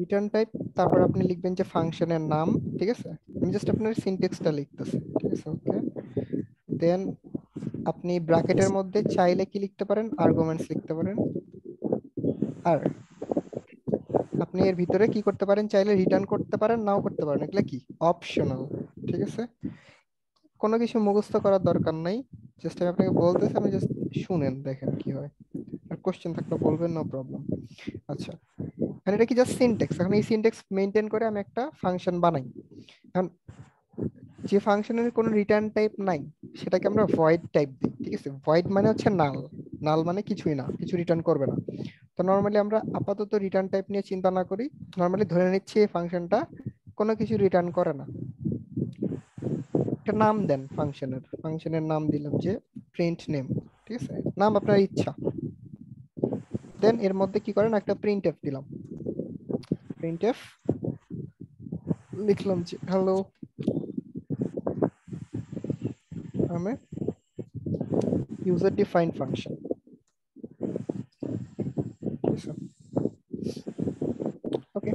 Return type তারপর আপনি লিখবেন যে ফাংশনের নাম, ঠিক আছে? আমি জাস্ট আপনার সিনট্যাক্সটা লিখতেছি, ঠিক আছে? ওকে দেন আপনি ব্র্যাকেটের মধ্যে চাইলে কি লিখতে পারেন? আর্গুমেন্টস লিখতে পারেন। আর আপনি এর ভিতরে কি করতে পারেন? চাইলে রিটার্ন করতে পারেন, নাও করতে পারেন। এগুলো কি? অপশনাল ঠিক আছে? কোনো কিছু মুখস্থ করার দরকার নাই। জাস্ট আমি আপনাকে বলতেছি, আপনি জাস্ট শুনেন, দেখেন কি হয়। আর কোশ্চেন থাকলে বলবেন নো প্রবলেম আচ্ছা এখন এটা কি জাস্ট সিনট্যাক্স এখন এই সিনট্যাক্স মেনটেন করে আমি একটা ফাংশন বানাই। এখন যে ফাংশনের কোনো রিটার্ন টাইপ নাই, সেটাকে আমরা ভয়েড টাইপ দিই, ঠিক আছে? ভয়েড মানে হচ্ছে নাল নাল মানে কিছুই না, কিছু রিটার্ন করবে না। তো নর্মালি আমরা আপাতত রিটার্ন টাইপ নিয়ে চিন্তা না করি। নর্মালি ধরে নিচ্ছি এই ফাংশনটা কোনো কিছু রিটার্ন করে না। একটা নাম দেন ফাংশনের ফাংশনের নাম দিলাম যে প্রিন্ট নেম ঠিক আছে? নাম আপনার ইচ্ছা। দেন এর মধ্যে কি করেন? একটা প্রিন্ট দিলাম। এফ। লিখলাম যে হ্যালো আমি ইউজার ডিফাইন্ড ফাংশন ওকে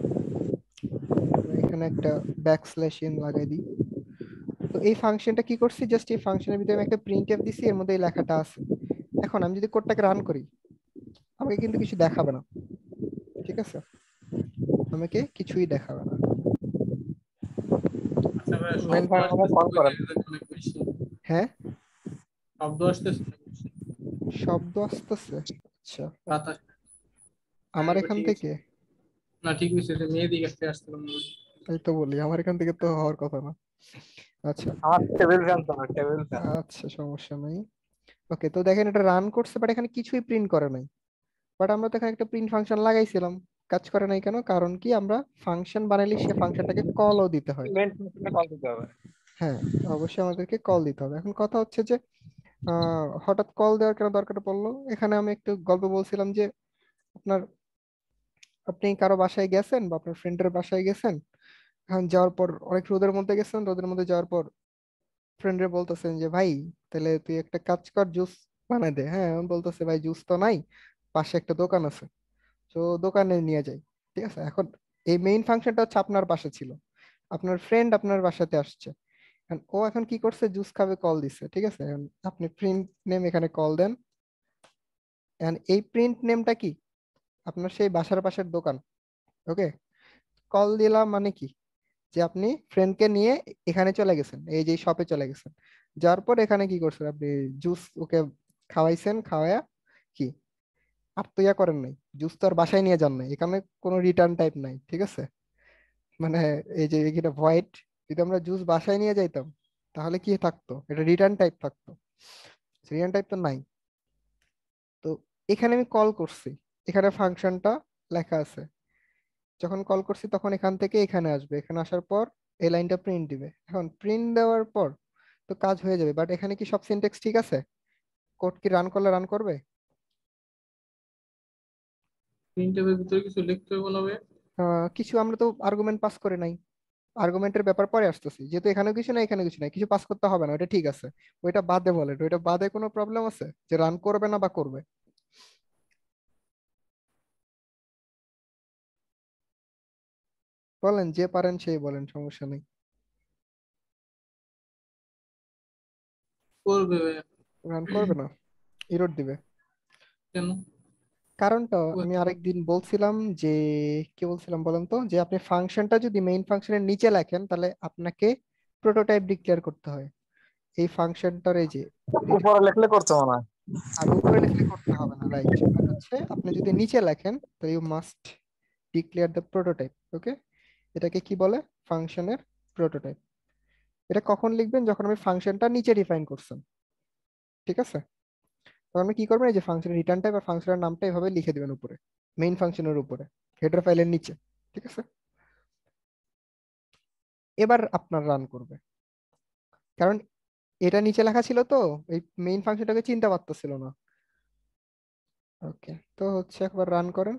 এখানে একটা ব্যাক স্ল্যাশ ইন লাগাই দিই। তো এই ফাংশনটা কি করছি? জাস্ট এই ফাংশনের ভিতরে আমি একটা প্রিন্ট এফ দিছি, এর মধ্যে এই লেখাটা আছে। এখন আমি যদি কোডটাকে রান করি, আমাকে কিন্তু কিছু দেখাবে না। ঠিক আছে? আমাকে কিছুই দেখাবে না। আচ্ছা। হ্যাঁ? শব্দ আসতেছে শব্দ আসতেছে। আচ্ছা। আমার এখান থেকে? না ঠিক এটা মেয়েদিক কাছ থেকে আসতে পারব তাই তো বলি আমার এখান থেকে তো হওয়ার কথা না। আচ্ছা। আমার টেবিল ফ্যান তো টেবিল ফ্যান আচ্ছা সমস্যা নাই। ওকে তো দেখেন এটা রান করছে বাট এখানে কিছুই প্রিন্ট করে নাই। বাট আমরা তো এখানে একটা প্রিন্ট ফাংশন লাগাইছিলাম। কাজ করে নাই কেন? কারণ কি আমরা ফাংশন বানাইলে সে ফাংশনটাকে কলও দিতে হয়। ফাংশনে কল দিতে হবে। হ্যাঁ অবশ্যই আমাদেরকে কল দিতে হবে। এখন কথা হচ্ছে যে হঠাৎ কল দেওয়ার কেন দরকার পড়ল? এখানে আমি একটু গল্প বলছিলাম যে আপনার আপনি কারও বাসায় গেছেন বা আপনার ফ্রেন্ডের বাসায় গেছেন এখন যাওয়ার পর অনেক রোদের মধ্যে গেছেন রোদের মধ্যে যাওয়ার পর ফ্রেন্ডে বলতেছেন যে ভাই তাহলে তুই একটা কাজ কর জুস বানাই দে। হ্যাঁ বলতেছে ভাই জুস তো নাই পাশে একটা দোকান আছে। তো দোকানে নিয়ে যাই, ঠিক আছে? এখন এই মেইন ফাংশনটা হচ্ছে আপনার পাশে ছিল। আপনার ফ্রেন্ড আপনার বাসাতে আসছে। ও এখন কি করছে? জুস খাবে কল দিছে, ঠিক আছে? আপনি প্রিন্ট নেম এখানে কল দেন। এই প্রিন্ট নেমটা কি? আপনার সেই বাসার পাশের দোকান। ওকে কল দিলাম মানে কি? যে আপনি ফ্রেন্ডকে নিয়ে এখানে চলে গেছেন, এই যে শপে চলে গেছেন। যাওয়ার পর এখানে কি করছেন? আপনি জুস ওকে খাওয়াইছেন, খাওয়ায়া কি? আর তো ইয়া করেন নাই জুস তো আর বাসায় নিয়ে যান নাই, এখানে কোনো রিটার্ন টাইপ নাই, ঠিক আছে? মানে এই যে এখানে ভয়েড যদি আমরা জুস বাসায় নিয়ে যাইতাম, তাহলে কি থাকতো? এটা রিটার্ন টাইপ থাকতো। রিটার্ন টাইপ তো নাই। তো এখানে আমি কল করছি। এখানে ফাংশনটা লেখা আছে। যখন কল করছি, তখন এখান থেকে এখানে আসবে। এখানে আসার পর এই লাইনটা প্রিন্ট দিবে। এখন প্রিন্ট দেওয়ার পর তো কাজ হয়ে যাবে। বাট এখানে কি সব সিনটেক্স ঠিক আছে? কোড কি রান করলে রান করবে? প্রিন্টের ভিতরে কিছু লিখতে হবে না ভাই? কিছু আমরা তো আর্গুমেন্ট পাস করে নাই। আর্গুমেন্টের ব্যাপার পরে আসতেছি। যেহেতু এখানেও কিছু নাই এখানে কিছু নাই। কিছু পাস করতে হবে না ওটা ঠিক আছে। ওইটা বাদে বলেন। ওইটা বাদে কোনো প্রবলেম আছে? যে রান করবে না বা করবে? বলেন যে পারেন সেই বলেন সমস্যা নেই। করবে রান করবে না? ইরোড দিবে। কেন? কারণটা আমি আচ্ছা। আরেকদিন বলছিলাম যে কি বলছিলাম বলেন তো? যে আপনি ফাংশনটা যদি মেইন ফাংশনের নিচে লেখেন তাহলে আপনাকে প্রোটোটাইপ ডিক্লেয়ার করতে হয়। এই ফাংশনটার এই যে উপরে লিখলে করতে হবে না। আর উপরে লিখলে করতে হবে না রাইট হচ্ছে আপনি যদি নিচে লেখেন তো you must declare the prototype okay এটাকে কি বলে? ফাংশনের প্রোটোটাইপ এটা কখন লিখবেন? যখন আপনি ফাংশনটা নিচে ডিফাইন করছেন। ঠিক আছে? তখন আপনি কি করবেন? এই যে ফাংশনের রিটার্ন টাইপ আর ফাংশনের নামটা এভাবে লিখে দিবেন উপরে মেইন ফাংশনের উপরে হেডার ফাইলের নিচে, ঠিক আছে? এবার আপনার রান করবে। কারণ এটা নিচে লেখা ছিল তো, এই মেইন ফাংশনটাকে চিনতে পারতেছিল না। ওকে তো হচ্ছে একবার রান করেন।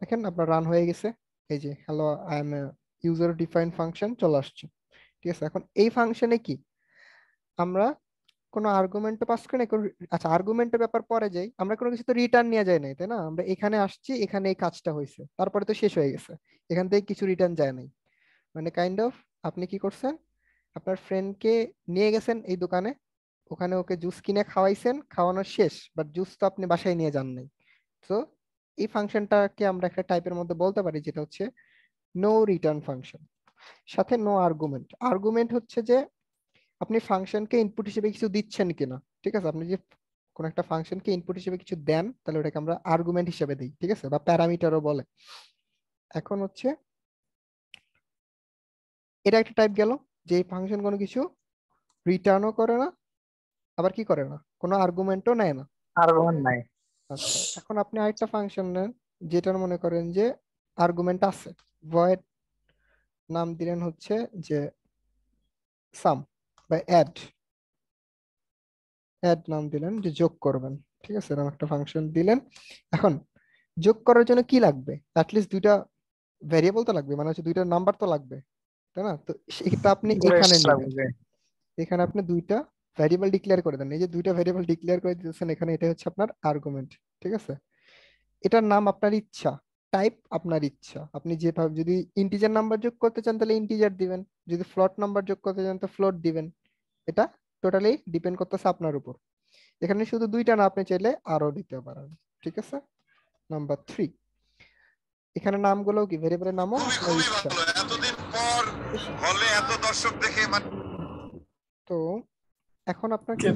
দেখেন আপনার রান হয়ে গেছে। এই যে hello I am user define function চলে আসছে। ঠিক আছে, এখন এই ফাংশনে কি? আমরা কোনো আর্গুমেন্টও পাস করি না আচ্ছা আর্গুমেন্টের ব্যাপার পরে যাই, আমরা কোনো কিছু তো রিটার্ন নিয়ে যাই নাই, তাই না? আমরা এখানে আসছি, এখানে এই কাজটা হয়েছে, তারপরে তো শেষ হয়ে গেছে, এখান থেকে কিছু রিটার্ন যায় নাই। মানে কাইন্ড অফ আপনি কি করছেন? আপনার ফ্রেন্ডকে নিয়ে গেছেন এই দোকানে, ওখানে ওকে জুস কিনে খাওয়াইছেন, খাওয়ানো শেষ বাট জুস তো আপনি বাসায় নিয়ে যান নাই। তো এই ফাংশনটাকে আমরা একটা টাইপের মধ্যে বলতে পারি, যেটা হচ্ছে নো রিটার্ন ফাংশন সাথে নো আর্গুমেন্ট আর্গুমেন্ট হচ্ছে যে আপনি ফাংশনকে ইনপুট হিসেবে কিছু দিচ্ছেন কিনা ঠিক আছে? আপনি যে কোন একটা ফাংশনকে ইনপুট হিসেবে কিছু দেন তাহলে ওটাকে আমরা আর্গুমেন্ট হিসেবে দিই ঠিক আছে? বা প্যারামিটারও বলে। এখন হচ্ছে এটা একটা টাইপ গেল যে ফাংশন কোনো কিছু রিটার্নও করে না আবার কি করে না? কোনো আর্গুমেন্টও নেয় না। আর্গুমেন্ট নাই। আচ্ছা এখন আপনি আরেকটা ফাংশন নেন যেটার মনে করেন যে আর্গুমেন্ট আছে। ভয়েড নাম দিলেন হচ্ছে যে সাম বা অ্যাড অ্যাড নাম দিলেন যে যোগ করবেন ঠিক আছে? এরকম একটা ফাংশন দিলেন। এখন যোগ করার জন্য কি লাগবে? অ্যাটলিস্ট দুইটা ভেরিয়েবল তো লাগবে মানে হচ্ছে দুইটা নাম্বার তো লাগবে তাই না? তো সেটা আপনি এখানে এখানে আপনি দুইটা ভ্যারিয়েবল ডিক্লেয়ার করে দেন। এই যে দুইটা ভ্যারিয়েবল ডিক্লেয়ার করে দিতেছেন এখানে এটা হচ্ছে আপনার আর্গুমেন্ট ঠিক আছে? এটার নাম আপনার ইচ্ছা টাইপ আপনার ইচ্ছা। আপনি যেভাবে যদি ইন্টিজার নাম্বার যোগ করতে চান তাহলে ইন্টিজার দিবেন। যদি ফ্লোট নাম্বার যোগ করতে চান তো ফ্লোট দিবেন। এটা টোটালি ডিপেন্ড করতেছে আপনার উপর। এখানে শুধু দুইটা না আপনি চাইলে আরও দিতে পারেন ঠিক আছে? নাম্বার থ্রি এখানে নামগুলো কি? ভেরিয়েবলের নামও? এতদিন পর হলে এত দর্শক দেখে মানে তো এখন আপনার কি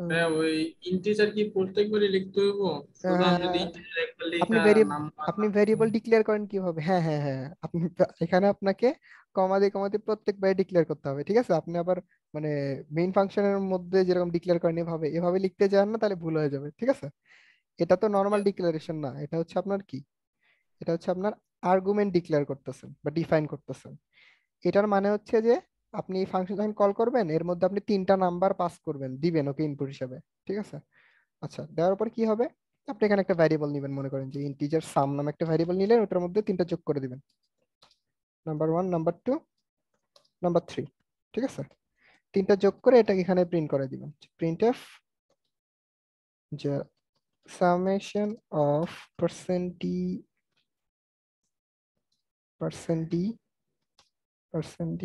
হ্যাঁ ওই ইন্টিজার কি প্রত্যেকবারই লিখতে হইব? শুধু আমি যদি আহ, ইন্টিজার একবার আপনি ভেরিয়েবল আপনি ভেরিয়েবল ডিক্লেয়ার করেন কীভাবে? হ্যাঁ হ্যাঁ হ্যাঁ। আপনি এখানে আপনাকে কমা দিয়ে কমা দিয়ে ডিক্লেয়ার করতে হবে ঠিক আছে? আপনি আবার মানে মেইন ফাংশনের মধ্যে যেরকম ডিক্লেয়ার করেন এভাবে এভাবে লিখতে যান না তাহলে ভুল হয়ে যাবে ঠিক আছে? এটা তো নর্মাল ডিক্লারেশন না এটা হচ্ছে আপনার কি? এটা হচ্ছে আপনার আর্গুমেন্ট ডিক্লেয়ার করতেছেন বা ডিফাইন করতেছেন। এটার মানে হচ্ছে যে আপনি এই ফাংশন যখন কল করবেন, এর মধ্যে আপনি তিনটা নাম্বার পাস করবেন, দিবেন ওকে ইনপুট হিসাবে, ঠিক আছে? আচ্ছা দেওয়ার পর কি হবে? আপনি এখানে একটা ভ্যারিয়েবল নেবেন মনে করেন যে ইন্টিজার সাম নামে একটা ভ্যারিয়েবল নিলেন, ওটার মধ্যে তিনটা যোগ করে দিবেন। Number one number two number three ঠিক আছে? তিনটা যোগ করে এটাকে এখানে প্রিন্ট করে দিবেন। প্রিন্ট এফ যে summation of percent d percent d percent d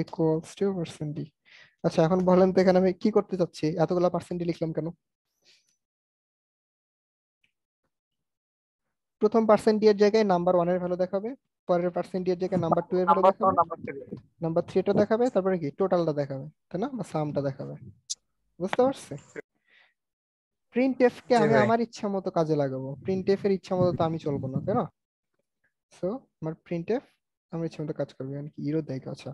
equals to percent d. আচ্ছা এখন বলেন তো এখানে আমি কি করতে চাচ্ছি? এতগুলা পার্সেন্ট ডি লিখলাম কেন? প্রথম পার্সেন্ট ডি এর জায়গায় নাম্বার ওয়ানের ভ্যালু দেখাবে পরের পার্সেন্ট ডি এর জায়গায় নাম্বার টু এর ভ্যালু নাম্বার দেখাবে নাম্বার থ্রি নাম্বার থ্রিটা দেখাবে তারপরে কি? টোটালটা দেখাবে তাই না? বা সামটা দেখাবে। বুঝতে পারছি? প্রিন্ট এফ কে আমি আমার ইচ্ছা মতো কাজে লাগাবো। প্রিন্ট এফ এর ইচ্ছা মতো তো আমি চলবো না তাই না? সো আমার প্রিন্ট এফ আমার ইচ্ছা মতো কাজ করবে মানে কি ইরো দেয় আচ্ছা।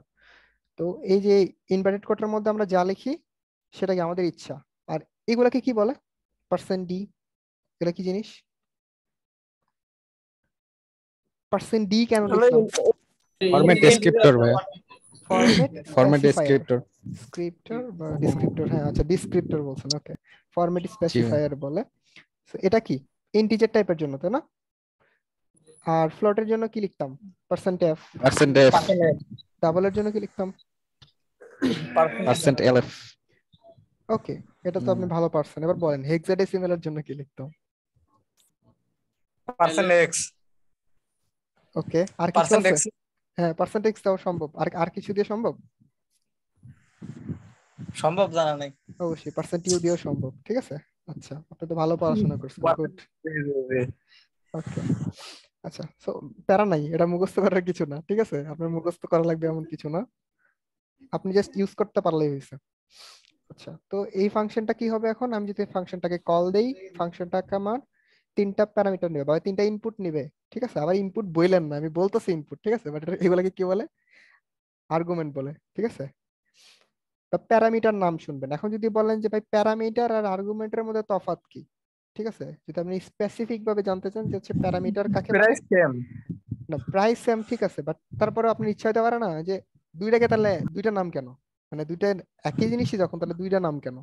তো এই যে ইনভার্টেড কোটের মধ্যে আমরা যা লিখি সেটা কি আমাদের ইচ্ছা। আর এগুলাকে কি বলে? পার্সেন্ট ডি এগুলা কি জিনিস? পার্সেন্ট ডি কেন ফরম্যাট ডেসক্রিপ্টর ভাই। ফরম্যাট ডেসক্রিপ্টর স্ক্রিপ্টর বা ডিসক্রিপ্টর হ্যাঁ আচ্ছা ডিসক্রিপ্টর বলছেন ওকে ফরম্যাট স্পেসিফায়ার বলে। এটা কি? ইন্টিজার টাইপের জন্য তাই না? আর ফ্লোটের জন্য কি লিখতাম? পার্সেন্ট এফ পার্সেন্ট এফ ডাবলের জন্য কি লিখতাম? পার্সেন্ট এল এফ ওকে এটা তো আপনি ভালো পারছেন। এবার বলেন হেক্সাডেসিমেলের জন্য কি লিখতাম? পার্সেন্ট এক্স ওকে আর কি পার্সেন্ট এক্স হ্যাঁ পার্সেন্ট এক্স দাও সম্ভব। আর আর কিছু দিয়ে সম্ভব? সম্ভব জানা নাই। অবশ্যই পার্সেন্ট ইউ দিয়েও সম্ভব ঠিক আছে? আচ্ছা আপনি তো ভালো পড়াশোনা করছেন গুড ওকে আচ্ছা সো প্যারা নাই, এটা মুখস্থ করার কিছু না, ঠিক আছে? আপনার মুখস্থ করা লাগবে এমন কিছু না। আপনি জাস্ট ইউজ করতে পারলেই হয়েছে। আচ্ছা তো এই ফাংশনটা কি হবে এখন? আমি যদি ফাংশনটাকে কল দেই ফাংশনটাকে আমার তিনটা প্যারামিটার নেবে, বা তিনটা ইনপুট নেবে, ঠিক আছে? আবার ইনপুট বললেন না, আমি বলতেছি ইনপুট ঠিক আছে? বাট এগুলাকে কি বলে? আর্গুমেন্ট বলে, ঠিক আছে? প্যারামিটার নাম শুনবেন। এখন যদি বলেন যে, ভাই প্যারামিটার আর আর্গুমেন্টের মধ্যে তফাৎ কি? ঠিক আছে? যদি আপনি স্পেসিফিক ভাবে জানতে চান যে হচ্ছে প্যারামিটার কাকে প্রাইস সেম। না প্রাইস সেম ঠিক আছে বাট তারপরে আপনি ইচ্ছা হতে পারে না যে দুইটাকে তাহলে দুইটা নাম কেন? মানে দুইটা একই জিনিসই যখন তাহলে দুইটা নাম কেন?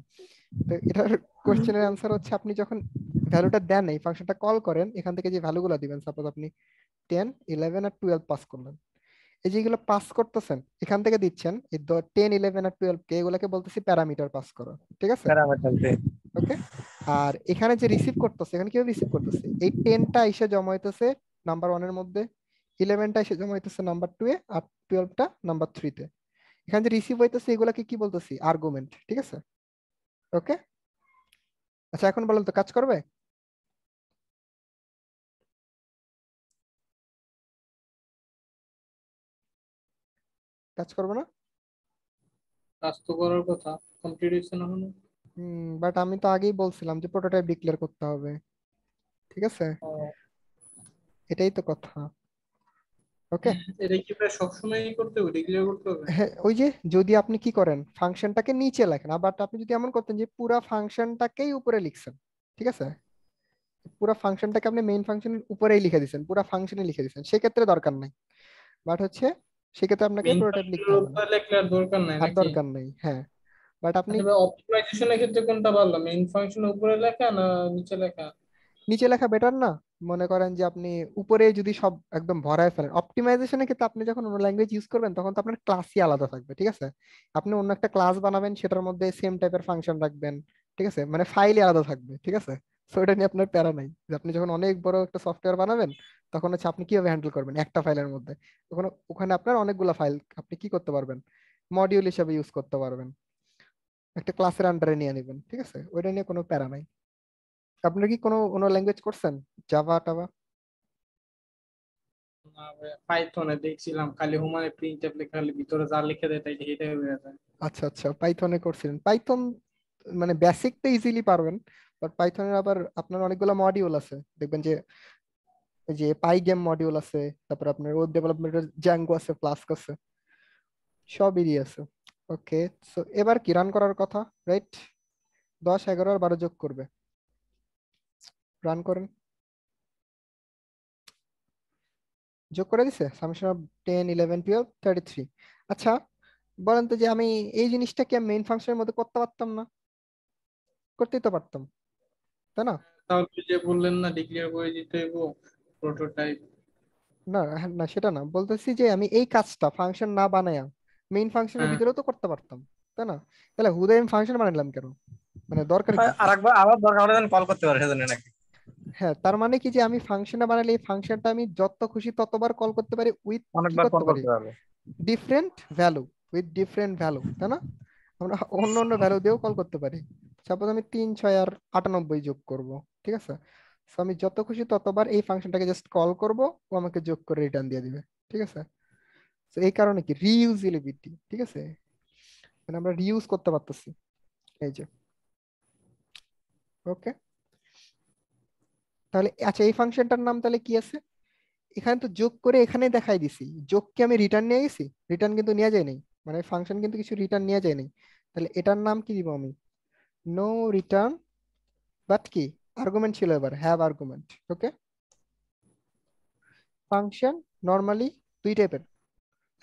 তো এটার কোশ্চেনের অ্যান্সার হচ্ছে আপনি যখন ভ্যালুটা দেন এই ফাংশনটা কল করেন এখান থেকে যে ভ্যালুগুলো দিবেন সাপোজ আপনি টেন ইলেভেন আর টুয়েলভ পাস করলেন। এই যেগুলো পাস করতেছেন এখান থেকে দিচ্ছেন এই টেন ইলেভেন আর টুয়েলভ কে এগুলোকে বলতেছি প্যারামিটার পাস করো ঠিক আছে? প্যারামিটার ওকে আর এখানে যে রিসিভ করতেছে, এখানে কীভাবে রিসিভ করতেছে? এই টেনটা এসে জমা হইতেছে নাম্বার ওয়ানের মধ্যে ইলেভেনটা এসে জমা হইতেছে নাম্বার টু এ, আর টুয়েলভটা নাম্বার থ্রিতে এখানে যে রিসিভ হইতেছে, এগুলাকে কি বলতেছি? আর্গুমেন্ট ঠিক আছে? ওকে আচ্ছা এখন বলেন তো, কাজ করবে? কাজ করবে না? কাজ তো করার কথা কমপ্লিট হয়েছে না বাট আমি তো আগেই বলছিলাম যে প্রোটোটাইপ ডিক্লেয়ার করতে হবে। ঠিক আছে? এটাই তো কথা। ওকে এটা কি প্রায় সবসময়ই করতে হবে ডিক্লেয়ার করতে হবে? হ্যাঁ ওই যে যদি আপনি কি করেন ফাংশনটাকে নিচে লেখেন। বাট আপনি যদি এমন করতেন যে পুরা ফাংশনটাকেই উপরে লিখছেন ঠিক আছে? পুরা ফাংশনটাকে আপনি মেইন ফাংশনের উপরেই লিখে দিচ্ছেন পুরা ফাংশনে লিখে দিচ্ছেন সেক্ষেত্রে দরকার নাই। বাট হচ্ছে সেক্ষেত্রে আপনাকে প্রোটোটাইপ লিখতে হবে। দরকার নাই দরকার নেই হ্যাঁ। বাট আপনি অপটিমাইজেশনের ক্ষেত্রে কোনটা ভালো? মেইন ফাংশনের উপরে লেখা না নিচে লেখা? নিচে লেখা বেটার না? মনে করেন যে আপনি উপরে যদি সব একদম ভরায় ফেলেন অপটিমাইজেশনের ক্ষেত্রে আপনি যখন অন্য ল্যাঙ্গুয়েজ ইউজ করবেন তখন তো আপনার ক্লাসই আলাদা থাকবে ঠিক আছে? আপনি অন্য একটা ক্লাস বানাবেন সেটার মধ্যে সেম টাইপের ফাংশন রাখবেন ঠিক আছে? মানে ফাইলই আলাদা থাকবে ঠিক আছে? সো এটা নিয়ে আপনার প্যারা নাই যে আপনি যখন অনেক বড় একটা সফটওয়্যার বানাবেন তখন হচ্ছে আপনি কীভাবে হ্যান্ডেল করবেন একটা ফাইলের মধ্যে? তখন ওখানে আপনার অনেকগুলো ফাইল আপনি কি করতে পারবেন? মডিউল হিসেবে ইউজ করতে পারবেন। একটা ক্লাসের আন্ডারে নিয়ে নেবেন ঠিক আছে? ওইটা নিয়ে কোনো প্যারা নাই। আপনার কি কোনো কোনো ল্যাঙ্গুয়েজ করছেন? জাভা টাভা পাইথনে দেখছিলাম খালি হুমানে প্রিন্ট লেখা খালি ভিতরে যা লিখে দেয় তাই এটাই হয়ে যায়। আচ্ছা আচ্ছা পাইথনে করছিলেন। পাইথন মানে বেসিকটা ইজিলি পারবেন বাট পাইথনের আবার আপনার অনেকগুলো মডিউল আছে। দেখবেন যে যে পাই গেম মডিউল আছে তারপর আপনার ওয়েব ডেভেলপমেন্টের জ্যাঙ্গো আছে ফ্লাস্ক আছে সবই আছে। ওকে সো এবার কি রান করার কথা রাইট দশ এগারো আর বারো যোগ করবে। রান করেন। যোগ করে দিছে? Summation of ten eleven twelve thirty three আচ্ছা বলেন তো যে আমি এই জিনিসটা কি মেইন ফাংশনের মধ্যে করতে পারতাম না। করতেই তো পারতাম তাই না? তাহলে যে বললেন না ডিক্লেয়ার করে দিতে হইব প্রোটোটাইপ না না সেটা না। বলতেছি যে আমি এই কাজটা ফাংশন না বানায়া মেইন ফাংশনের হ্যাঁ। ভিতরেও তো করতে পারতাম তাই না? তাহলে হুদাই আমি ফাংশন বানালাম কেন? মানে দরকার কি? আরেকবার আবার দরকার হলে কল করতে পারে সেজন্য নাকি? হ্যাঁ তার মানে কি যে আমি ফাংশনটা বানালে এই ফাংশনটা আমি যত খুশি ততবার কল করতে পারি উইথ অনেকবার কল করতে পারি? Different value with different value তাই না? আমরা অন্য অন্য ভ্যালু দিয়েও কল করতে পারি। সাপোজ আমি তিন ছয় আর আটানব্বই যোগ করব ঠিক আছে? সো আমি যত খুশি ততবার এই ফাংশনটাকে জাস্ট কল করব ও আমাকে যোগ করে রিটার্ন দিয়ে দিবে ঠিক আছে? তো এই কারণে কি রিইউজিবিলিটি ঠিক আছে? মানে আমরা রিইউজ করতে পারতেছি। এই যে। ওকে তাহলে আচ্ছা এই ফাংশনটার নাম তাহলে কি আছে? এখানে তো যোগ করে এখানে দেখাই দিছি। যোগ কি আমি রিটার্ন নিয়ে গেছি? রিটার্ন কিন্তু নেওয়া যায় নাই। মানে ফাংশন কিন্তু কিছু রিটার্ন নেওয়া যায় নাই। তাহলে এটার নাম কি দিব আমি? নো রিটার্ন বাট কি? আর্গুমেন্ট ছিল এবার। Have argument okay function normally দুই টাইপের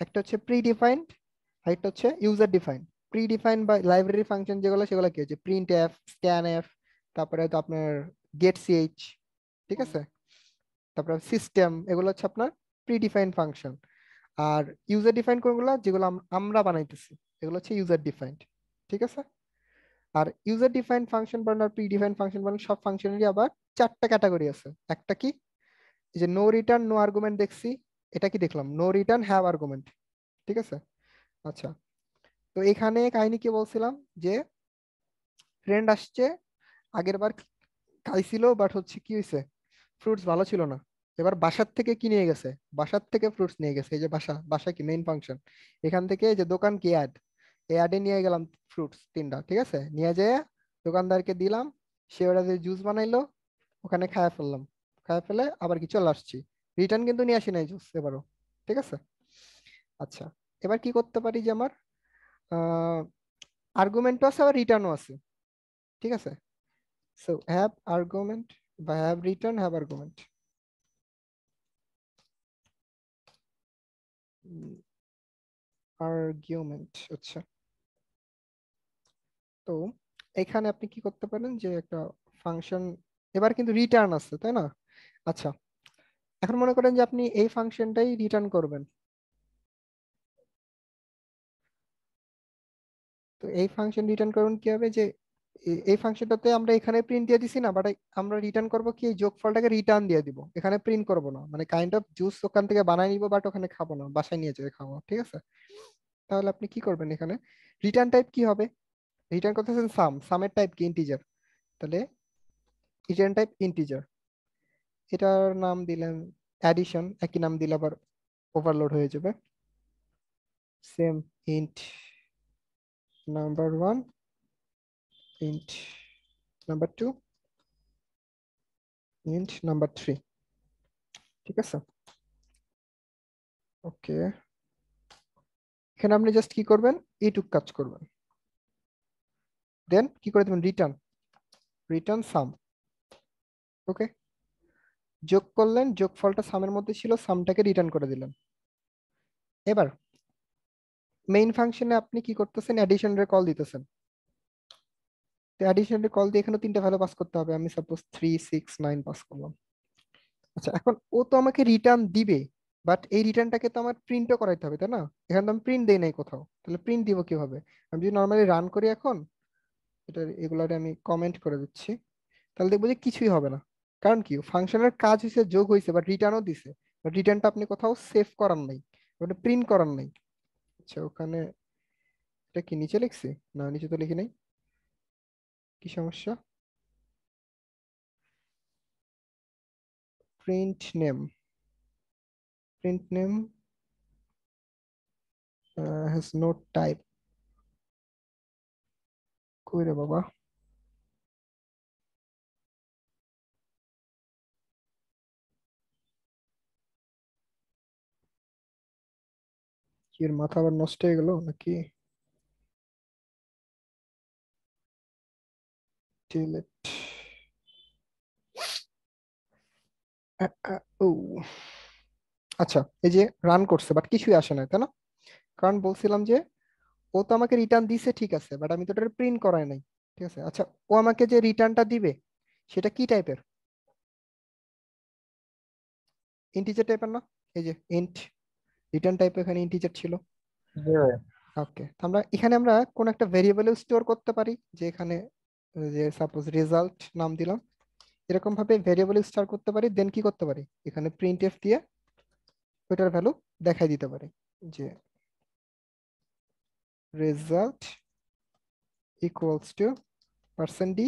একটা হচ্ছে প্রি ডিফাইন্ড আরেকটা হচ্ছে ইউজার ডিফাইন্ড প্রি ডিফাইন্ড বা লাইব্রেরি ফাংশন যেগুলো সেগুলো কি হচ্ছে? প্রিন্ট এফ স্ক্যান এফ তারপরে হয়তো আপনার গেট সিএইচ ঠিক আছে? তারপরে সিস্টেম এগুলো হচ্ছে আপনার প্রি ডিফাইন্ড ফাংশন আর ইউজার ডিফাইন্ড কোনগুলো? যেগুলো আমরা বানাইতেছি এগুলো হচ্ছে ইউজার ডিফাইন্ড ঠিক আছে? আর ইউজার ডিফাইন্ড ফাংশন বানানো আর প্রি ডিফাইন্ড ফাংশন বানানো সব ফাংশনেরই আবার চারটা ক্যাটাগরি আছে। একটা কি? এই যে নো রিটার্ন নো আর্গুমেন্ট দেখছি এটা কি দেখলাম? নো রিটার্ন হ্যাভ আর্গুমেন্ট ঠিক আছে? আচ্ছা। তো এখানে কাহিনী কি বলছিলাম? যে ফ্রেন্ড আসছে, আগের বার খাইছিল বাট হচ্ছে কি হয়েছে ফ্রুটস ভালো ছিল না। এবার বাসার থেকে কি নিয়ে গেছে? বাসার থেকে ফ্রুটস নিয়ে গেছে। এই যে বাসা বাসা কি? মেইন ফাংশন এখান থেকে যে দোকান কি অ্যাড এই অ্যাডে নিয়ে গেলাম ফ্রুটস তিনটা, ঠিক আছে? নিয়ে যেয়ে দোকানদারকে দিলাম, সে ওরা যে জুস বানাইলো, ওখানে খায়া ফেললাম। খায়া ফেলে আবার কি চলে আসছি। রিটার্ন কিন্তু নিয়ে আসি নাই জুস এবারও ঠিক আছে? আচ্ছা এবার কি করতে পারি যে আমার আর্গুমেন্টও আছে, আবার রিটার্নও আছে। ঠিক আছে? সো হ্যাভ আর্গুমেন্ট বা have return have argument argument আচ্ছা। তো, এখানে আপনি কি করতে পারেন যে একটা ফাংশন এবার কিন্তু রিটার্ন আছে, তাই না? আচ্ছা এখন মনে করেন যে আপনি এই ফাংশনটাই রিটার্ন করবেন। তো এই ফাংশন রিটার্ন করবেন কি হবে যে এই ফাংশনটাতে আমরা এখানে প্রিন্ট দিয়ে দিছি না বাট আমরা রিটার্ন করব কি, এই যোগফলটাকে রিটার্ন দিয়ে দিব। এখানে প্রিন্ট করব না। মানে কাইন্ড অফ জুস ওখান থেকে বানাই নিব বাট ওখানে খাব না। বাসায় নিয়ে যাবে খাব, ঠিক আছে? তাহলে আপনি কি করবেন এখানে? রিটার্ন টাইপ কি হবে? রিটার্ন করতেছেন সাম সামের টাইপ কি? ইন্টিজার তাহলে রিটার্ন টাইপ ইন্টিজার এটার নাম দিলেন অ্যাডিশন একই নাম দিলে আবার ওভারলোড হয়ে যাবে। Same int number one int number two int number three ঠিক আছে? ওকে এখানে আপনি জাস্ট কি করবেন? এইটুক কাজ করবেন। দেন কি করে দেবেন? রিটার্ন রিটার্ন সাম ওকে যোগ করলেন, যোগফলটা সামের মধ্যে ছিল সামটাকে রিটার্ন করে দিলেন। এবার মেইন ফাংশনে আপনি কি করতেছেন? অ্যাডিশনের কল দিতেছেন। তো অ্যাডিশনাল কল দিয়ে এখানে তিনটা ভ্যালু পাস করতে হবে। আমি suppose three six nine pass করলাম। আচ্ছা এখন ও তো আমাকে রিটার্ন দিবে বাট এই রিটার্নটাকে তো আমার প্রিন্টও করাইতে হবে, তাই না? এখানে তো আমি প্রিন্ট দেই নাই কোথাও। তাহলে প্রিন্ট দিব কীভাবে? আমি যদি নর্মালি রান করি এখন, এটা এগুলারে আমি কমেন্ট করে দিচ্ছি, তাহলে দেখব যে কিছুই হবে না। কারণ কি? ফাংশনের কাজ হয়েছে যোগ হয়েছে বাট রিটার্নও দিছে। বাট রিটার্নটা আপনি কোথাও সেভ করার নাই ওটা প্রিন্ট করার নাই। আচ্ছা ওখানে এটা কি নিচে লিখছি? না, নিচে তো লিখি নাই। কি সমস্যা? Print name print name has no type কই রে বাবা? এর মাথা আবার নষ্ট হয়ে গেল নাকি? ও। আচ্ছা এই যে রান করছে বাট কিছুই আসে না তাই না? কারণ বলছিলাম যে, ও তো আমাকে রিটার্ন দিছে, ঠিক আছে বাট আমি তো ওটা প্রিন্ট করাই নাই, ঠিক আছে? আচ্ছা ও আমাকে যে রিটার্নটা দিবে, সেটা কি টাইপের ইন্টিজার টাইপের না? এই যে ইন্ট রিটার্ন টাইপ এখানে ইন্টিজার ছিল। ওকে আমরা এখানে আমরা কোন একটা ভেরিয়েবল স্টোর করতে পারি যে এখানে যে সাপোজ রেজাল্ট নাম দিলাম। এরকম ভাবে ভেরিয়েবল স্টোর করতে পারি দেন কি করতে পারি? এখানে প্রিন্ট এফ দিয়ে ওটার ভ্যালু দেখাই দিতে পারি যে result equals to percent D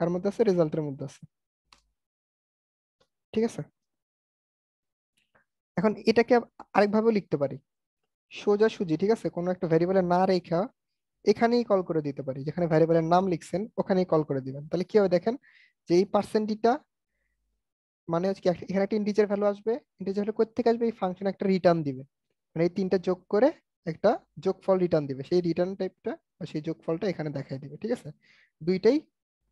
কার মধ্যে আছে? রেজাল্টের মধ্যে আছে। ঠিক আছে? এখন এটাকে আরেকভাবেও লিখতে পারি। সোজাসুজি ঠিক আছে? কোনো একটা ভ্যারিয়েবলের না রেখা এখানেই কল করে দিতে পারি। যেখানে ভ্যারিয়েবলের নাম লিখছেন, ওখানেই কল করে দিবেন। তাহলে কি হবে দেখেন? যে এই পার্সেন্টিটা মানে হচ্ছে এখানে একটা ইন্টিজার ভ্যালু আসবে। ইন্টিজার ভ্যালু কোথা আসবে? এই ফাংশন একটা রিটার্ন দিবে। মানে এই তিনটা যোগ করে একটা যোগফল রিটার্ন দিবে। সেই রিটার্ন টাইপটা বা সেই যোগফলটা এখানে দেখাই দিবে, ঠিক আছে? দুইটাই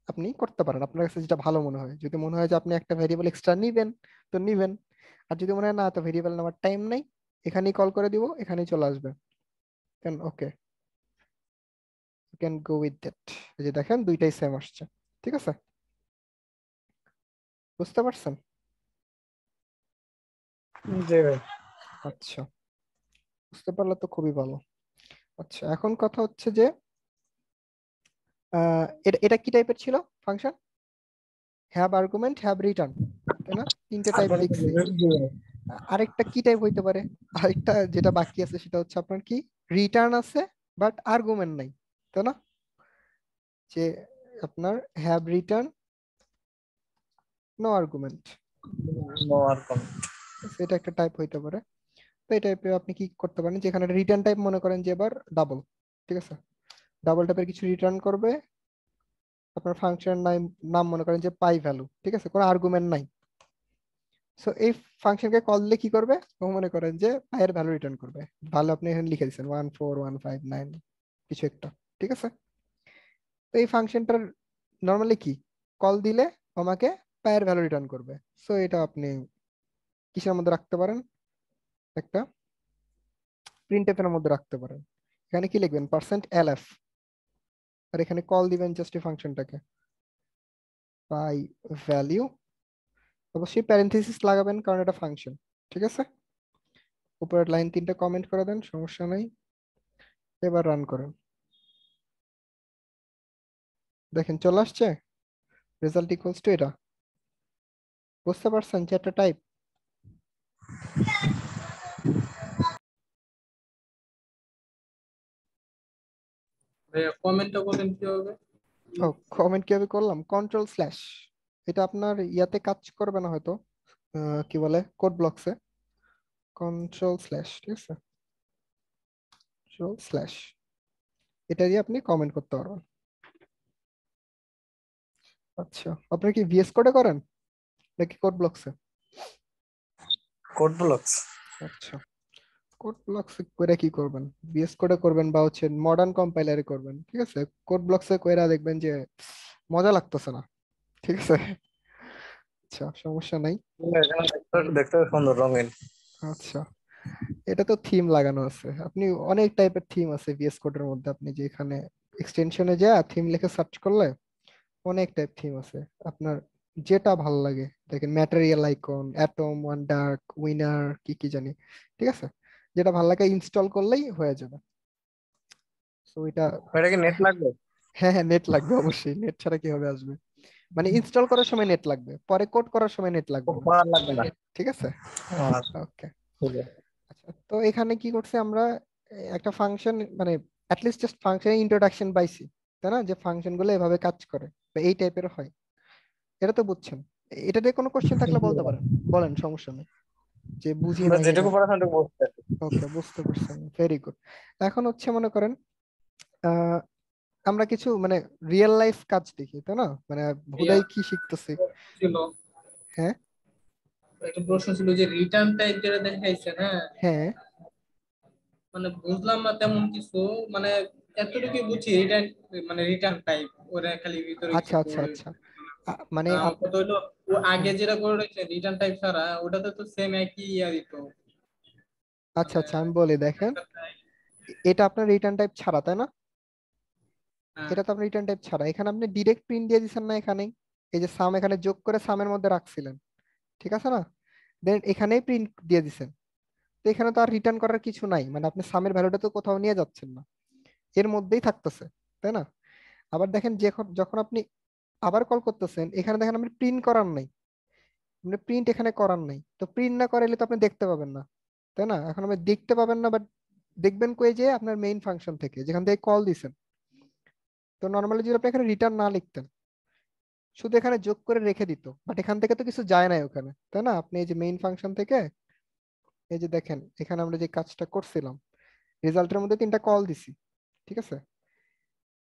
আপনি করতে পারেন। আপনার কাছে যেটা ভালো মনে হয়। যদি মনে হয় যে আপনি একটা ভেরিয়েবল এক্সট্রা নিবেন, তো নিবেন। আর যদি মনে হয় না তো ভেরিয়েবল নেওয়ার টাইম নেই এখানেই কল করে দিব এখানেই চলে আসবে। Then okay can go with that এই যে দেখেন দুইটাই সেম আসছে। ঠিক আছে? বুঝতে পারছেন? জি ভাই। আচ্ছা। বুঝতে পারলে তো খুবই ভালো। আচ্ছা এখন কথা হচ্ছে যে এটা এটা কি টাইপের ছিল? Function have argument have return তাই না? তিনটে টাইপ লিখছি আরেকটা কি টাইপ হইতে পারে? আরেকটা যেটা বাকি আছে সেটা হচ্ছে আপনার কি? রিটার্ন আছে বাট আর্গুমেন্ট নাই তাই না? যে আপনার have return no argument no আর কম এটা একটা টাইপ হইতে পারে। তো এই টাইপে আপনি কি করতে পারেন? যেখানে রিটার্ন টাইপ মনে করেন যে এবার ডাবল ঠিক আছে? ডাবল টাইপের কিছু রিটার্ন করবে। আপনার ফাংশন নাম নাম মনে করেন যে পাই ভ্যালু ঠিক আছে? কোনো আর্গুমেন্ট নাই। সো এই ফাংশনকে কল দিলে কি করবে? ও মনে করেন যে পায়ের ভ্যালু রিটার্ন করবে। ভালো আপনি এখানে লিখে দিচ্ছেন one four one five nine কিছু একটা, ঠিক আছে? তো এই ফাংশনটার নর্মালি কি? কল দিলে আমাকে পায়ের ভ্যালু রিটার্ন করবে। সো এটা আপনি কিসের মধ্যে রাখতে পারেন? একটা প্রিন্ট এর মধ্যে রাখতে পারেন। এখানে কি লিখবেন? পার্সেন্ট এল এফ আর এখানে কল দিবেন জাস্ট এই ফাংশনটাকে পাই ভ্যালিউ অবশ্যই প্যারেন্থেসিস লাগাবেন কারণ এটা ফাংশন ঠিক আছে? উপরের লাইন তিনটা কমেন্ট করে দেন সমস্যা নাই। এবার রান করেন। দেখেন চলে আসছে। রেজাল্ট ইকুয়ালস টু এটা। বুঝতে পারছেন যে একটা টাইপ কমেন্টটা করলেন কি হবে ও কমেন্ট কীভাবে করলাম? কন্ট্রোল স্ল্যাশ এটা আপনার ইয়াতে কাজ করবে না হয়তো কি বলে কোড ব্লকসে কন্ট্রোল স্ল্যাশ ঠিক আছে? কন্ট্রোল স্ল্যাশ এটা দিয়ে আপনি কমেন্ট করতে পারবেন। আচ্ছা আপনি কি ভিএস কোডে করেন? নাকি কোড ব্লকসে কোড ব্লকস আচ্ছা কোড ব্লকস করে কি করবেন? ভিএস কোডে করবেন বা হচ্ছে মডার্ন কম্পাইলারে করবেন ঠিক আছে? কোড ব্লকসে কইরা দেখবেন যে মজা লাগতেছে না। ঠিক আছে? আচ্ছা সমস্যা নাই। দেখতে- সুন্দর রঙিন। আচ্ছা এটা তো থিম লাগানো আছে। আপনি অনেক টাইপের থিম আছে ভিএস কোডের মধ্যে। আপনি যে এখানে এক্সটেনশনে যা থিম লিখে সার্চ করলে অনেক টাইপ থিম আছে। আপনার যেটা ভালো লাগে। দেখেন material icon Atom one dark winner কি কি জানি। ঠিক আছে? যেটা ভালো লাগে ইনস্টল করলেই হয়ে যাবে। তো এটা এটা কি নেট লাগবে? হ্যাঁ হ্যাঁ নেট লাগবে অবশ্যই। নেট ছাড়া কীভাবে আসবে? মানে ইনস্টল করার সময় নেট লাগবে পরে কোড করার সময় নেট লাগবে না। না। ঠিক আছে? আচ্ছা, ওকে আচ্ছা তো এখানে কি করছে আমরা? একটা ফাংশন মানে অ্যাটলিস্ট জাস্ট ফাংশনের ইন্ট্রোডাকশন পাইছি তাই না? যে ফাংশনগুলো এভাবে কাজ করে বা এই টাইপের হয়। এটা তো বুঝছেন। এটা দিয়ে কোনো কোশ্চেন থাকলে বলতে পারেন। বলেন সমস্যা নেই। যে বুঝি নাই যেটুকু পড়াশোনা ওটুকু বুঝতে। ওকে বুঝতে পারছেন ভেরি গুড এখন হচ্ছে মনে করেন আহ, আমরা কিছু মানে রিয়েল লাইফ কাজ দেখি তাই না? মানে হুদাই কি শিখতেছি? হ্যাঁ? একটা প্রশ্ন ছিল যে রিটার্ন টাইপ যেটা দেখাইছে হ্যাঁ? হ্যাঁ। মানে বুঝলাম না তেমন কিছু মানে এতটুকু বুঝছি রিটার্ন মানে রিটার্ন টাইপ ওরা খালি ভিতরে আচ্ছা আচ্ছা আচ্ছা। মানে হলো ও আগে যেটা করে রেখেছে রিটার্ন টাইপ ছাড়া ওটাতে তো সেম একই ইয়া দিত। আচ্ছা আচ্ছা আমি বলি দেখেন। এটা আপনার রিটার্ন টাইপ ছাড়া তাই না? হ্যাঁ। এটা তো আপনি রিটার্ন টাইপ ছাড়া। এখানে আপনি ডিরেক্ট প্রিন্ট দিয়ে দিচ্ছেন না এখানেই। এই যে সাম এখানে যোগ করে সামের মধ্যে রাখছিলেন। ঠিক আছে না? দেন এখানেই প্রিন্ট দিয়ে দিছেন। তো এখানে তো আর রিটার্ন করার কিছু নাই। মানে আপনি সামের ভ্যালুটা তো কোথাও নিয়ে যাচ্ছেন না। এর মধ্যেই থাকতেছে। তাই না? আবার দেখেন যখন আপনি আবার কল করতেছেন, এখানে দেখেন আপনি প্রিন্ট করার নাই। আপনি প্রিন্ট এখানে করার নাই। তো প্রিন্ট না করাইলে তো আপনি দেখতে পাবেন না। তাই না? এখন আপনি দেখতে পাবেন না বাট দেখবেন কই যে আপনার মেইন ফাংশন থেকে, যেখান থেকে কল দিছেন। তো নর্মালি যদি আপনি এখানে রিটার্ন না লিখতেন, শুধু এখানে যোগ করে রেখে দিত বাট এখান থেকে তো কিছু যায় নাই ওখানে, তাই না? আপনি এই যে মেইন ফাংশন থেকে, এই যে দেখেন, এখানে আমরা যে কাজটা করছিলাম রেজাল্টের মধ্যে তিনটা কল দিছি, ঠিক আছে?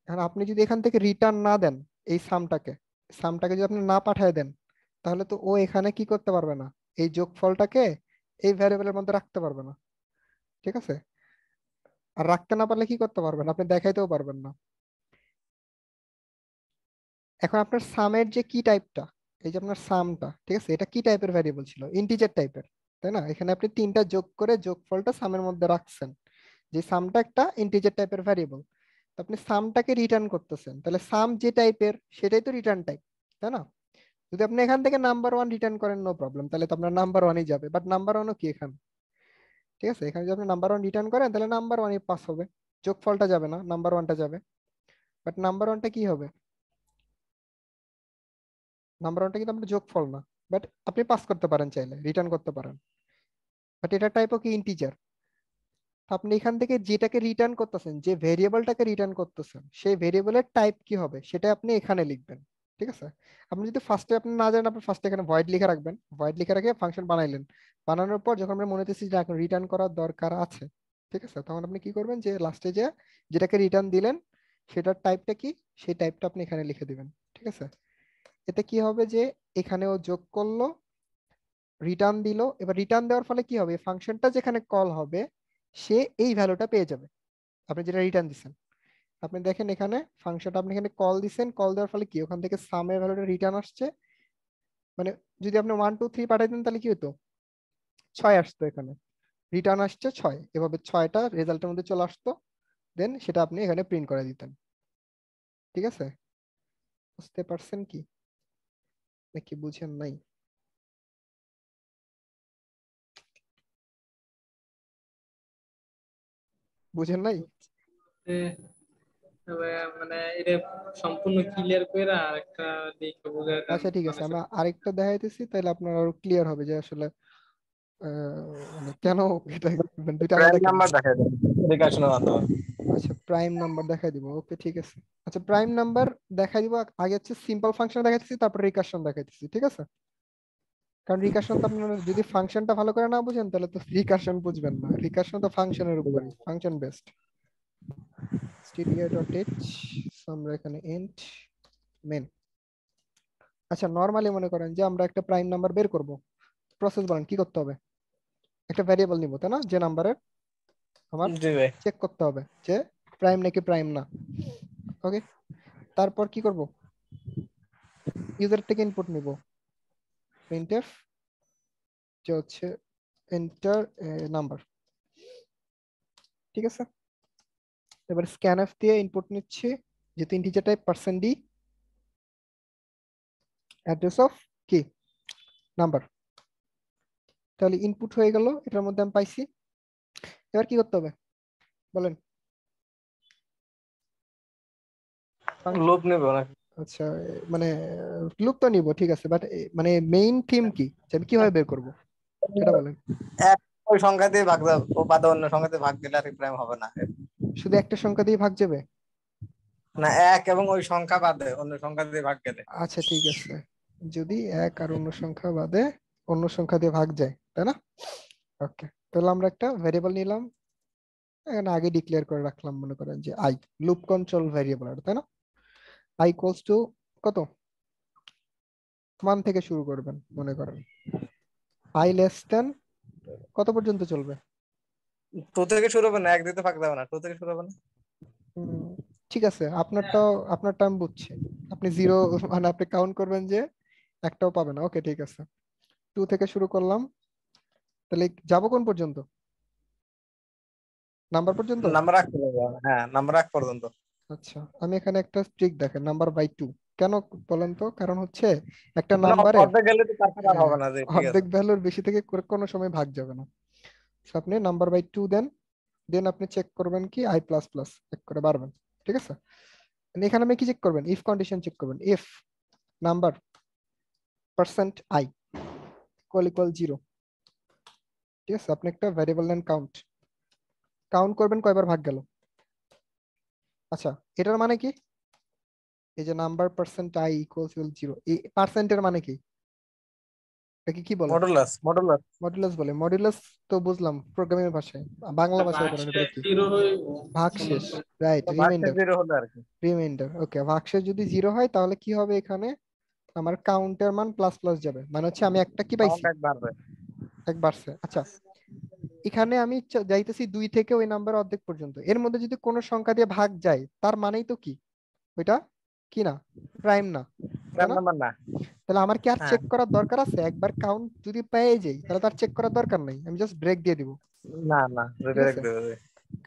এখন আপনি যদি এখান থেকে রিটার্ন না দেন, এই সামটাকে সামটাকে যদি আপনি না পাঠায় দেন, তাহলে তো ও এখানে কি করতে পারবে না? এই যোগফলটাকে এই ভ্যারিয়েবলের মধ্যে রাখতে পারবে না, ঠিক আছে? আর রাখতে না পারলে কি করতে পারবেন? আপনি দেখাইতেও পারবেন না। এখন আপনার সামের যে কি টাইপটা এই যে আপনার সামটা ঠিক আছে? এটা কি টাইপের ভ্যারিয়েবল ছিল ইন্টিজার টাইপের তাই না? এখানে আপনি তিনটা যোগ করে যোগফলটা সামের মধ্যে রাখছেন। যে সামটা একটা ইন্টিজার টাইপের ভ্যারিয়েবল তো আপনি সামটাকে রিটার্ন করতেছেন, তাহলে সাম যে টাইপের সেটাই তো রিটার্ন টাইপ তাই না? যদি আপনি এখান থেকে নাম্বার ওয়ান রিটার্ন করেন নো প্রবলেম তাহলে তো আপনার নাম্বার ওয়ানই যাবে বাট নাম্বার ওয়ানও কি এখানে? ঠিক আছে? এখানে যদি আপনি নাম্বার ওয়ান রিটার্ন করেন, তাহলে নাম্বার ওয়ানই পাস হবে, যোগফলটা যাবে না নাম্বার ওয়ানটা যাবে বাট নাম্বার ওয়ানটা কি হবে? নাম্বার ওয়ানটা কিন্তু আপনার যোগফল না। বাট আপনি পাস করতে পারেন চাইলে রিটার্ন করতে পারেন। বাট এটা টাইপ কি ইন্টিজার আপনি এখান থেকে যেটাকে রিটার্ন করতেছেন, যে ভেরিয়েবলটাকে রিটার্ন করতেছেন, সেই ভেরিয়েবলের টাইপ কি হবে, সেটা আপনি এখানে লিখবেন, ঠিক আছে? আপনি যদি ফার্স্টে আপনি না জানেন, আপনি ফার্স্টে এখানে ভয়েড লিখে রাখবেন। ভয়েড লিখে রাখে ফাংশন বানাইলেন। বানানোর পর যখন আমরা মনে হতেছি যে এখন রিটার্ন করার দরকার আছে, ঠিক আছে? তখন আপনি কি করবেন, যে লাস্টে যে যেটাকে রিটার্ন দিলেন, সেটার টাইপটা কি? সেই টাইপটা আপনি এখানে লিখে দিবেন, ঠিক আছে? এতে কি হবে যে এখানেও যোগ করল রিটার্ন দিল, এবার রিটার্ন দেওয়ার ফলে কি হবে? ফাংশনটা যেখানে কল হবে, সে এই ভ্যালুটা পেয়ে যাবে। আপনি যেটা রিটার্ন দিচ্ছেন আপনি দেখেন এখানে ফাংশনটা আপনি এখানে কল দিছেন কল দেওয়ার ফলে কি? ওখান থেকে সামের ভ্যালুটা রিটার্ন আসছে। মানে যদি আপনি ওয়ান টু থ্রি পাঠাইতেন তাহলে কি হতো ছয় আসতো এখানে। রিটার্ন আসছে ছয়। এভাবে ছয়টা রেজাল্টের মধ্যে চলে আসতো। দেন সেটা আপনি এখানে প্রিন্ট করে দিতেন। ঠিক আছে? বুঝতে পারছেন কি? নাকি বুঝেন নাই? বুঝেন নাই? মানে এটা সম্পূর্ণ ক্লিয়ার দেখে আচ্ছা ঠিক আছে। আমরা আরেকটা দেখাইতেছি তাহলে আপনার আরও ক্লিয়ার হবে যে আসলে আহ, মানে কেন এটা দুইটা আলাদা নাম্বার দেখাই দেন। রিকাশনের মাধ্যমে আচ্ছা প্রাইম নাম্বার দেখাই দিব। ওকে ঠিক আছে। আচ্ছা প্রাইম নাম্বার দেখাই দিব। আগে হচ্ছে সিম্পল ফাংশন দেখাইতেছি, তারপর রিকার্শন দেখাইতেছি, ঠিক আছে? কারণ রিকার্শন তো আপনারা যদি ফাংশনটা ভালো করে না বুঝেন, তাহলে তো রিকার্শন বুঝবেন না। রিকার্শন তো ফাংশনের উপরে ফাংশন বেসড stdio.h আমরা এখানে এন্ড মেন আচ্ছা নরমালি মনে করেন যে আমরা একটা প্রাইম নাম্বার বের করব। প্রসেস বলেন কি করতে হবে? একটা ভ্যারিয়েবল নিব, তাই না? যে নাম্বারের আমার চেক করতে হবে যে প্রাইম নাকি প্রাইম না। ওকে তারপর কি করব? ইউজার থেকে ইনপুট নিব। printf যে হচ্ছে এন্টার নাম্বার ঠিক আছে? এবার স্ক্যানএফ দিয়ে ইনপুট নিচ্ছি যেহেতু integer type percent D address of কি নাম্বার তাহলে ইনপুট হয়ে গেল এটার মধ্যে আমি পাইছি এবার কি করতে হবে? বলেন। লোভ নেবে আচ্ছা মানে লুপ তো নিব ঠিক আছে বাট মানে মেইন থিম কি? আমি কীভাবে বের করব? এটা বলেন। ওই সংখ্যা দিয়ে ভাগ দাও ও বাদে অন্য সংখ্যা দিয়ে ভাগ দিলে আর প্রাইম হবে না। শুধু একটা সংখ্যা দিয়ে ভাগ যাবে? না এক এবং ওই সংখ্যা বাদে অন্য সংখ্যা দিয়ে ভাগ গেলে। আচ্ছা ঠিক আছে। যদি এক আর অন্য সংখ্যা বাদে অন্য সংখ্যা দিয়ে ভাগ যায় তাই না? ওকে তাহলে আমরা একটা ভেরিয়েবল নিলাম এখানে আগে ডিক্লেয়ার করে রাখলাম মনে করেন যে আই লুপ কন্ট্রোল ভেরিয়েবল তাই না? আই ইকুয়ালস টু কত? মান থেকে শুরু করবেন মনে করেন। আই লেস দেন কত পর্যন্ত চলবে? টু থেকে শুরু হবে না এক দিতে ফাঁক দেবে না টু থেকে শুরু হবে না? ঠিক আছে আপনারটাও আপনারটা আমি বুঝছি। আপনি জিরো মানে আপনি কাউন্ট করবেন যে একটাও পাবে না ওকে ঠিক আছে। টু থেকে শুরু করলাম তাহলে যাব কোন পর্যন্ত? নাম্বার পর্যন্ত? নাম্বার রাখ হ্যাঁ নাম্বার রাখ পর্যন্ত। আচ্ছা আমি এখানে একটা স্ট্রিক দেখেন নাম্বার বাই টু কেন বলেন তো? কারণ হচ্ছে একটা নাম্বারে অর্ধেক গেলে তো তারপর আর হবে না যে অর্ধেক ভ্যালুর বেশি থেকে কোনো সময় ভাগ যাবে না। আপনি number by two then then আপনি চেক করবেন কি? আই প্লাস প্লাস চেক করে বাড়বেন ঠিক আছে? এখানে আপনি কি চেক করবেন? ইফ কন্ডিশন চেক করবেন। If number percent I equal equal zero ঠিক আছে আপনি একটা ভ্যারিয়েবল নেন কাউন্ট কাউন্ট করবেন কয়বার ভাগ গেল? আচ্ছা এটার মানে কি? এই যে number percent I equals equal zero এই পার্সেন্টের মানে কি? এটাকে কি বলে? মডুলাস মডুলাস মডুলাস বলে। মডুলাস তো বুঝলাম প্রোগ্রামিং ভাষায় বাংলা ভাষায় বলেন এটা কি? ভাগশেষ রাইট রিমাইন্ডার জিরো হলো আর কি। রিমাইন্ডার ওকে ভাগশেষ যদি জিরো হয় তাহলে কি হবে এখানে? আমার কাউন্টের মান প্লাস প্লাস যাবে। মানে হচ্ছে আমি একটা কি পাইছি? এক বাড়ছে। আচ্ছা এখানে আমি যাইতেছি দুই থেকে ওই নাম্বার অর্ধেক পর্যন্ত। এর মধ্যে যদি কোনো সংখ্যা দিয়ে ভাগ যায় তার মানেই তো কি? ওইটা? কি না? প্রাইম না। তাহলে আমার কি আর হ্যাঁ। চেক করার দরকার আছে? একবার কাউন্ট যদি পেয়ে যাই তাহলে তার চেক করার দরকার নাই। আমি জাস্ট ব্রেক দিয়ে দিব। না না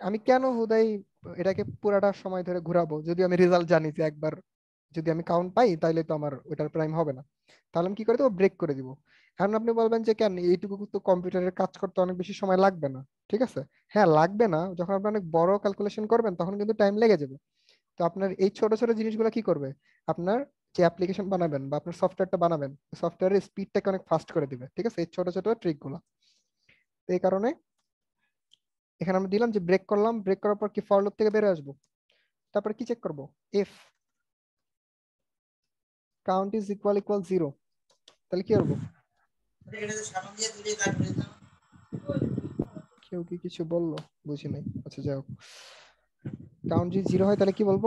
আমি কেন হুদাই এটাকে পুরাটা সময় ধরে ঘোরাবো? যদি আমি রেজাল্ট জানি যে একবার যদি আমি কাউন্ট পাই তাহলে তো আমার ওটার প্রাইম হবে না। তাহলে আমি কি করে দেবো? ব্রেক করে দিব। এখন আপনি বলবেন যে, কেন এইটুকু তো কম্পিউটারের কাজ করতে অনেক বেশি সময় লাগবে না? ঠিক আছে? হ্যাঁ লাগবে না। যখন আপনি অনেক বড় ক্যালকুলেশন করবেন, তখন কিন্তু টাইম লেগে যাবে। তো আপনার এই ছোট ছোট জিনিসগুলো কি করবে? আপনার যে অ্যাপ্লিকেশন বানাবেন বা আপনার সফটওয়্যারটা বানাবেন সফটওয়্যারের স্পিডটাকে অনেক ফাস্ট করে দিবে। ঠিক আছে? এই ছোট ছোট ট্রিকগুলো তো এই কারণে এখানে আমরা দিলাম যে ব্রেক করলাম। ব্রেক করার পর কি ফর লুপ থেকে বের আসব? তারপর কি চেক করব? If count is equal equal zero তাহলে কি করব? কেউ কি কিছু বলল? বুঝি নাই। আচ্ছা হোক। কাউন্ট যদি জিরো হয়, তাহলে কি বলব?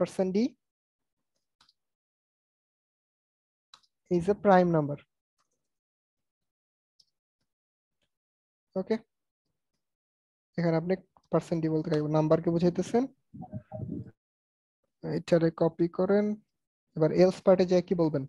Percent D is a prime number okay এখানে আপনি পার্সেন্ট ডি বলতে নাম্বারকে বুঝাইতেছেন। এটারে কপি করেন। এবার এলস পার্টে যায় কি বলবেন?